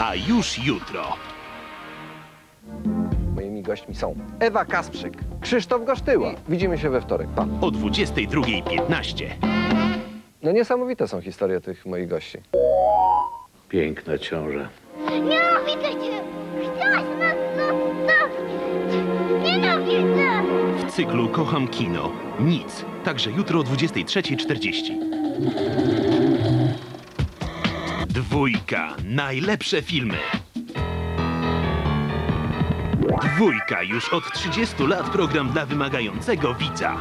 A już jutro. Moimi gośćmi są Ewa Kasprzyk, Krzysztof Gosztyła. Widzimy się we wtorek. Pa. O 22.15. No niesamowite są historie tych moich gości. Piękna ciąża. Nienawidzę cię! Chciałaś nas zostawić! Nienawidzę! W cyklu Kocham Kino. Nic. Także jutro o 23.40. Dwójka. Najlepsze filmy. Dwójka. Już od 30 lat program dla wymagającego widza.